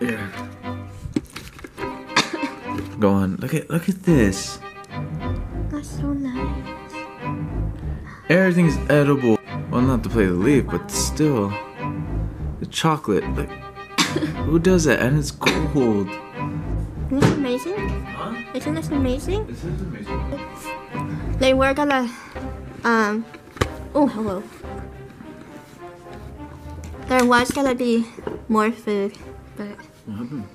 Yeah. Go on. Look at look at this. That's so nice. Everything's edible. Well, not to play the leaf, but still. The chocolate. Like, who does that? And it's cold. Isn't this amazing? Huh? Isn't this amazing? This is amazing. They were gonna, um, oh, hello. There was gonna be more food, but What happened?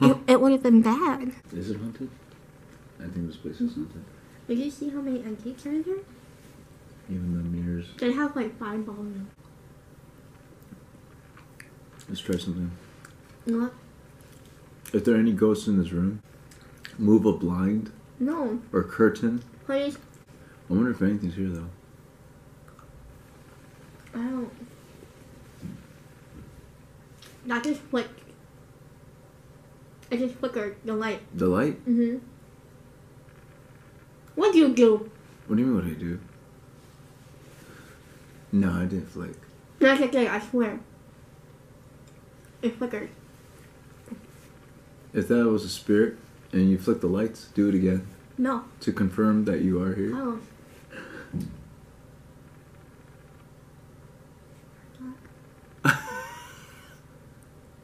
it, it would have been bad. Is it haunted? I think this place is mm-hmm. haunted. Did you see how many antiques are in here? Even the mirrors. They have like five balls. Let's try something. What? If there are any ghosts in this room, move a blind No, or curtain. please. I wonder if anything's here though. I don't. That just flicked. It just flickered the light. The light? Mm-hmm. What do you do? What do you mean what I do? No, I didn't flick. That's thing, I swear. It flickered. If that was a spirit and you flick the lights, do it again No. to confirm that you are here. Oh.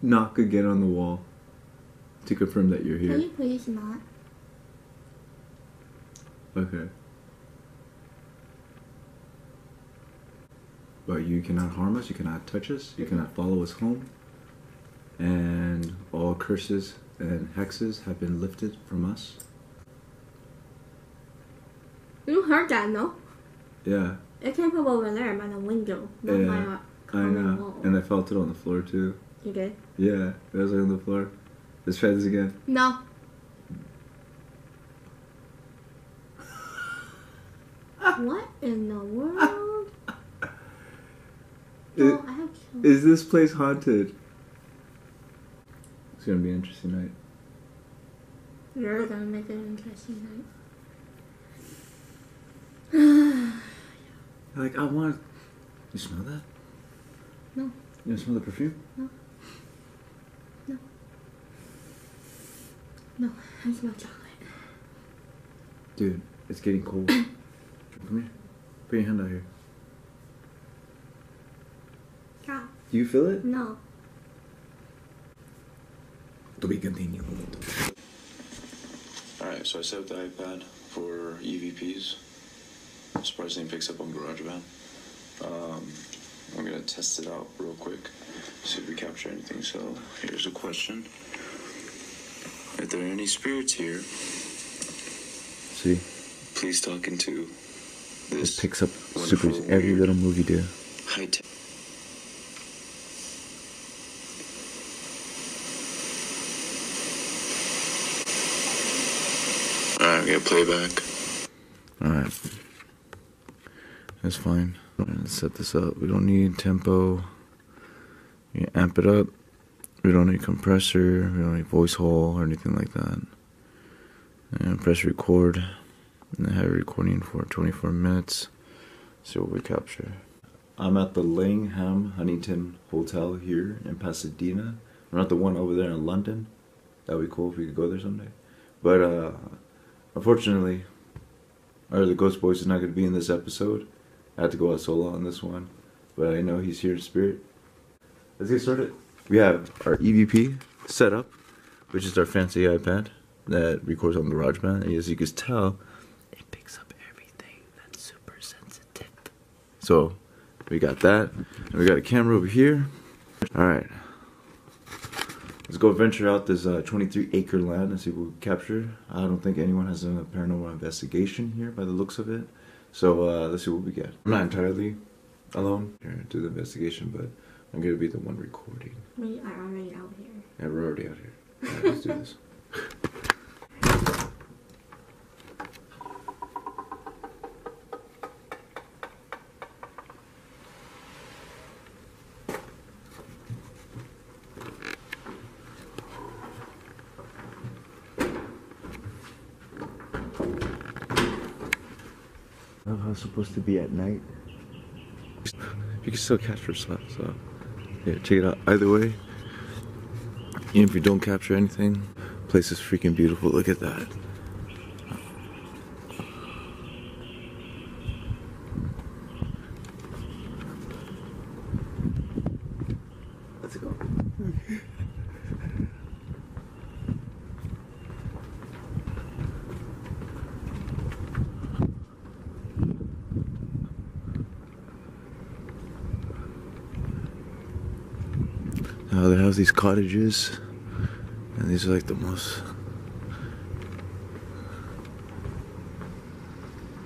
Knock again on the wall to confirm that you're here. Can you please not? Okay. But you cannot harm us, you cannot touch us, you cannot follow us home. And all curses and hexes have been lifted from us. You heard that, no? Yeah, It came from over there by the window, not Yeah, by the I know. wall. And I felt it on the floor too. You did? Yeah, it was like on the floor. Let's try this again. No. what in the world? no, I have Is this place haunted? It's gonna be an interesting night. You're gonna make it an interesting night. Like I want. You smell that? No. You smell the perfume? no, I smell chocolate. Dude, it's getting cold. Come here. Put your hand out here. Stop. Do you feel it? No. To be continued. Alright, so I set up the iPad for EVPs. Surprisingly picks up on GarageBand. Um, I'm gonna test it out real quick, see if we capture anything. So here's a question. There are any spirits here, See, please talk into it this picks up super every little movie do. high tech. Alright, I'm gonna play back. Alright. That's fine. Let's set this up. We don't need tempo. You amp it up. We don't need compressor. We don't need voice hole or anything like that. And press record. And have it recording for 24 minutes. See what we capture. I'm at the Langham Huntington Hotel here in Pasadena. We're not the one over there in London. That'd be cool if we could go there someday. But uh unfortunately, our the Ghost Boys is not going to be in this episode. I had to go out solo on this one, but I know he's here in spirit. Let's get started. We have our EVP set up, which is our fancy iPad that records on GarageBand. And as you can tell, it picks up everything that's super sensitive. So we got that, and we got a camera over here. All right. Let's go venture out this uh, 23 acre land and see what we capture. I don't think anyone has done a paranormal investigation here by the looks of it. So uh, let's see what we get. I'm not entirely alone here to do the investigation, but I'm going to be the one recording. We are already out here. Yeah, we're already out here. All right, let's do this. I was supposed to be at night. You can still catch her stuff, so yeah, check it out. Either way, even if you don't capture anything, place is freaking beautiful. Look at that. Now they have these cottages, and these are like the most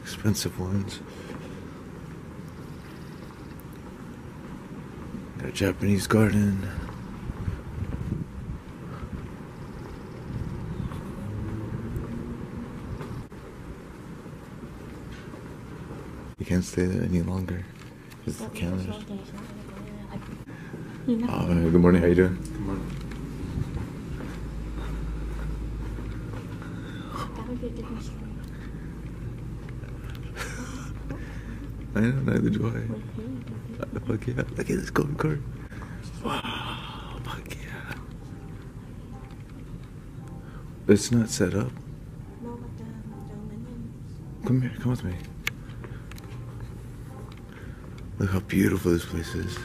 expensive ones. Got a Japanese garden. You can't stay there any longer. It's the cameras. You know? Oh, good morning. How you doing? Good morning. That would be a different story. I know, neither do I. With him. Uh, Fuck yeah. Look at this golden card. Wow. Fuck yeah. It's not set up. No, but the, the minions. Come here. Come with me. Look how beautiful this place is.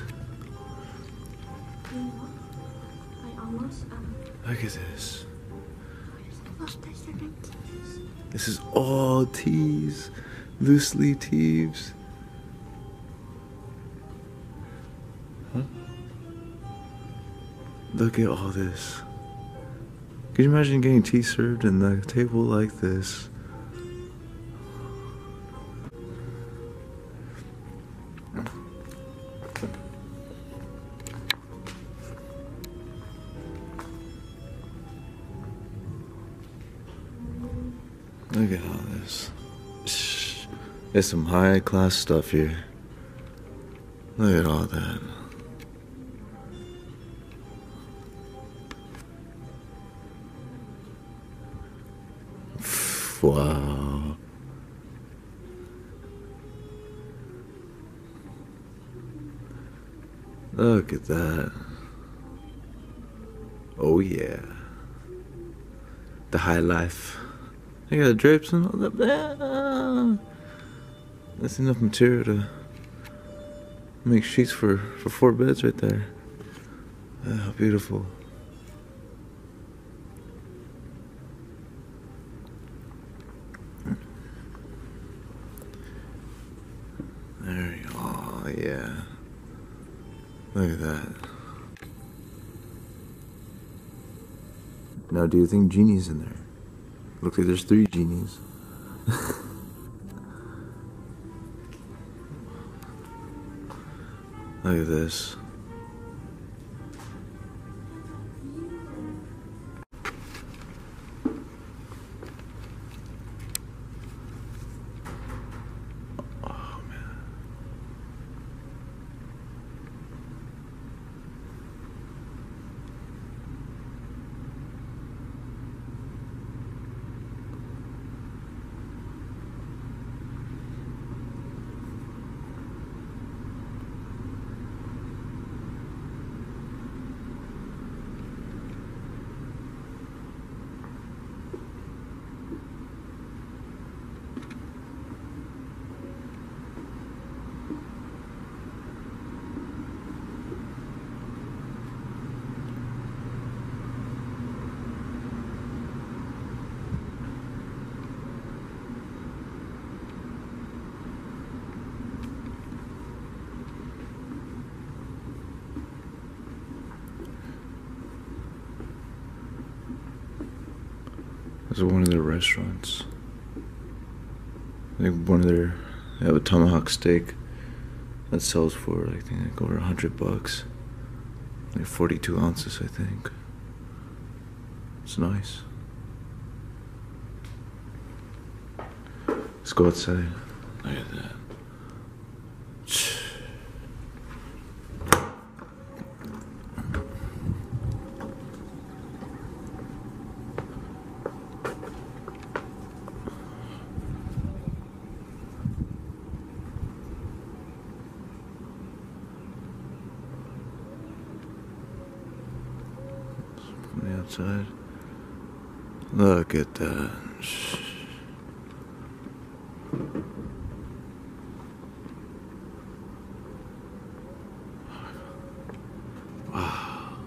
Look at this. This is all tees. loosely tees. Huh? Look at all this. Could you imagine getting tea served in the table like this? There's some high class stuff here. Look at all that. Wow. Look at that. Oh yeah. The high life. I got the drapes and all that. Ah. That's enough material to make sheets for, for four beds right there. Ah, how beautiful. There you go. Oh, yeah. Look at that. Now, do you think Genie's in there? Looks like there's three genies. At this. This is one of their restaurants. I think one of their they have a tomahawk steak that sells for I think like over a hundred bucks. Like forty two ounces I think. It's nice. Let's go outside. Look at that. At that. Wow.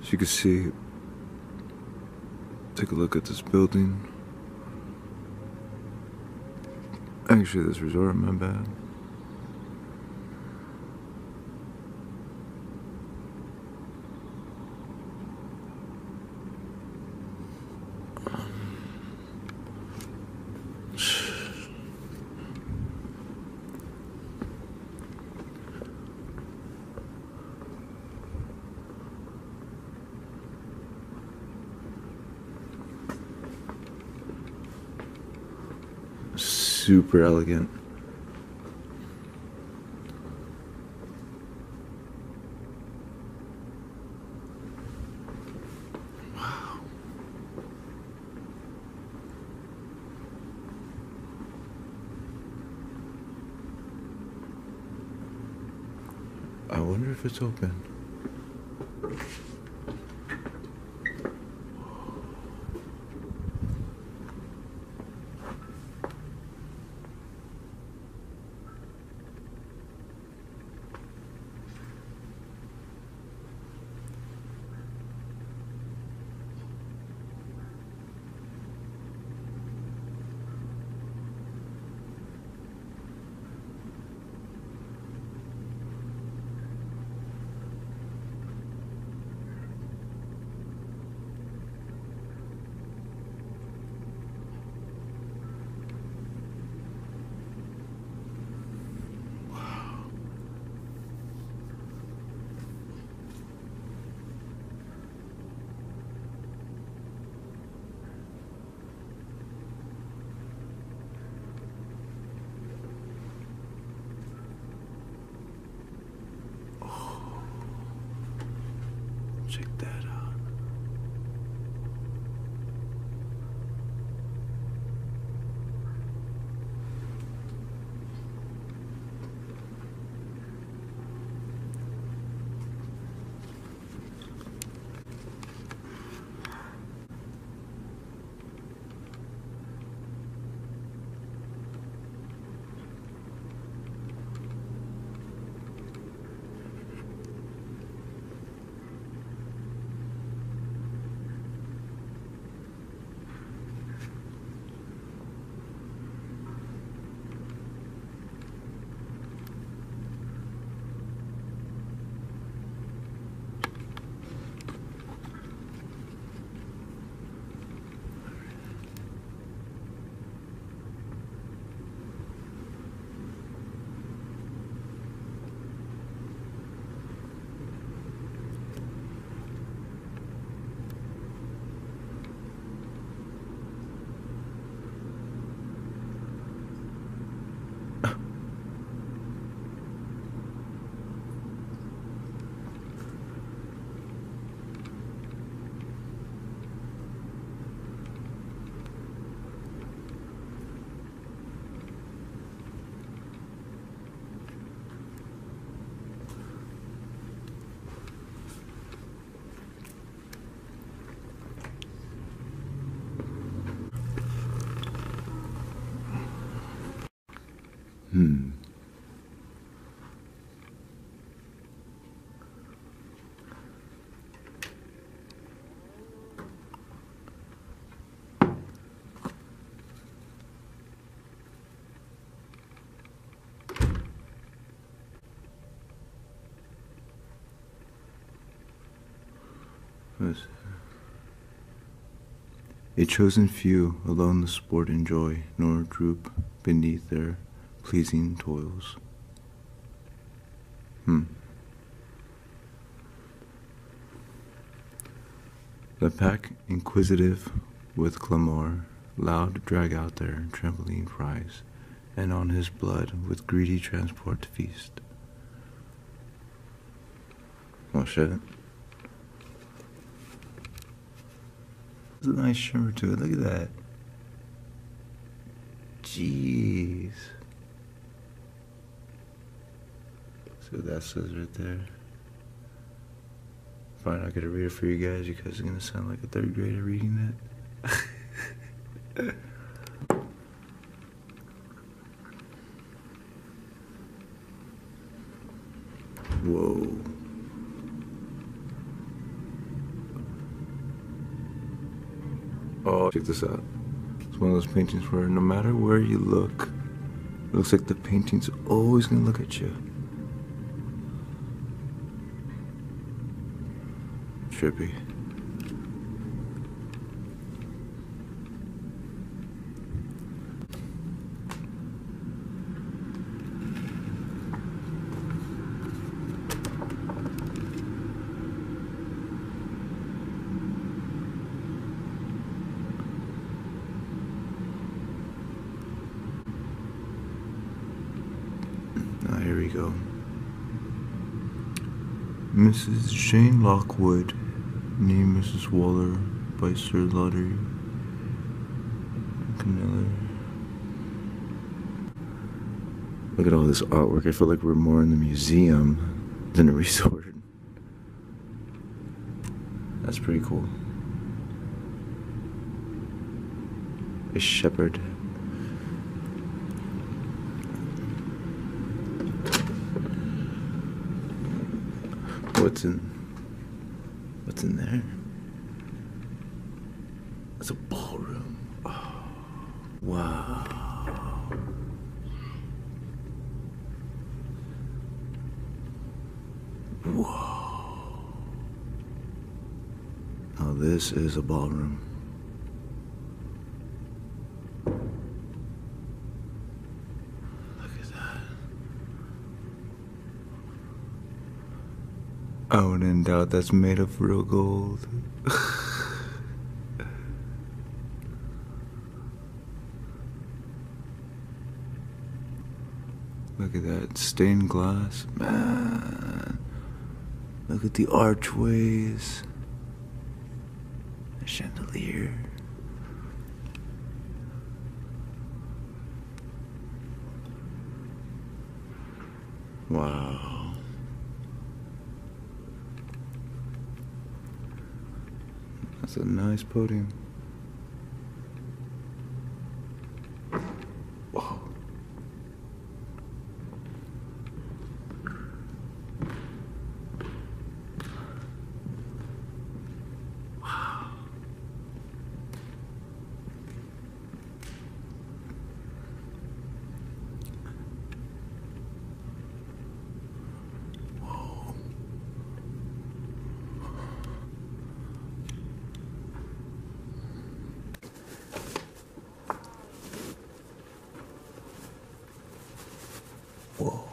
As you can see, take a look at this building. Actually, this resort, my bad. Super elegant. I wonder if it's open. What's A chosen few alone the sport enjoy, nor droop beneath their pleasing toils. Hmm. The pack, inquisitive with clamor, loud drag out their trembling cries, and on his blood with greedy transport feast. Oh shit. There's a nice shimmer to it. Look at that. Jeez. See what that says right there. Fine, not gonna read it for you guys. You guys are gonna sound like a third grader reading it. Whoa. Oh, check this out. It's one of those paintings where no matter where you look, it looks like the painting's always gonna look at you. Trippy. Now here we go. Mrs. Jane Lockwood, nee Mrs. Waller, by Sir Lottery. Canella. Look at all this artwork. I feel like we're more in the museum than a resort. That's pretty cool. A shepherd. What's in What's in there? It's a ballroom. Oh, wow. Whoa. Now this is a ballroom. Look at that. Wouldn't doubt that's made of real gold. Look at that stained glass. Man. Look at the archways. The chandelier. Wow. That's a nice podium. Whoa.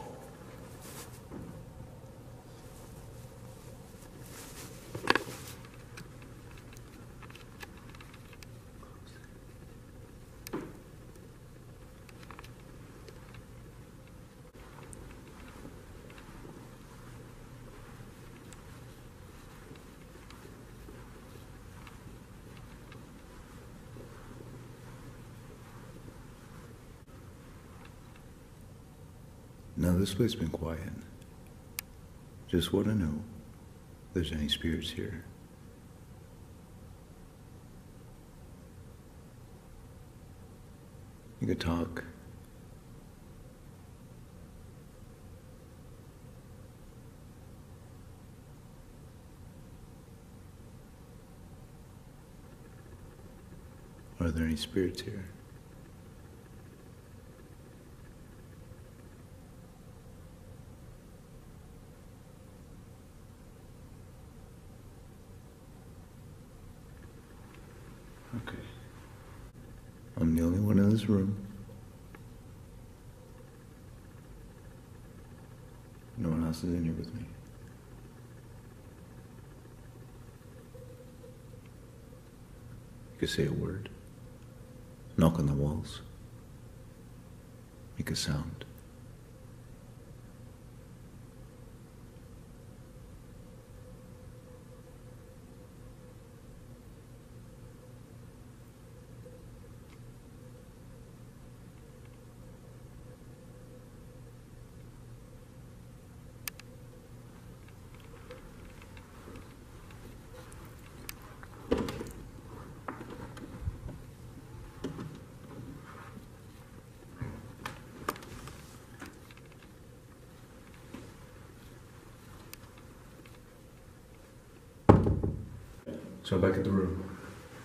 Now this place has been quiet. Just want to know if there's any spirits here. You could talk. Are there any spirits here? Okay. I'm the only one in room. No one else is in here with me. You could say a word, knock on the walls, make a sound. So I'm back at the room.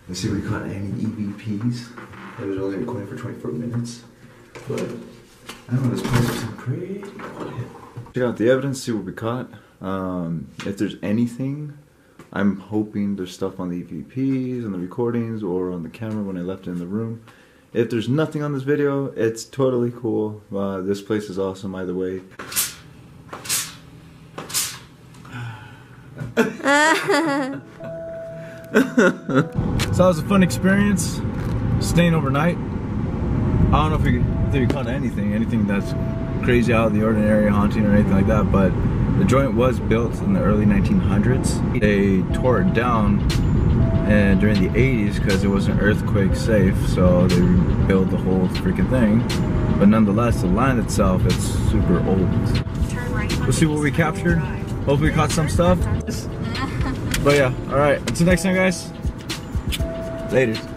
Let's see if we caught any EVPs. It was only recording for 24 minutes. But I don't know, this place is pretty quiet. Check out the evidence, see what we caught. Um, if there's anything, I'm hoping there's stuff on the EVPs, on the recordings, or on the camera when I left it in the room. If there's nothing on this video, it's totally cool. Uh, this place is awesome either way. so that was a fun experience, staying overnight. I don't know if we, if we caught anything, anything that's crazy out of the ordinary, haunting or anything like that, but the joint was built in the early 1900s. They tore it down and during the 80s because it wasn't earthquake safe, so they rebuilt the whole freaking thing. But nonetheless, the land itself, it's super old. We'll see what we captured. Hopefully we caught some stuff. But yeah, alright. Until next time, guys. Later.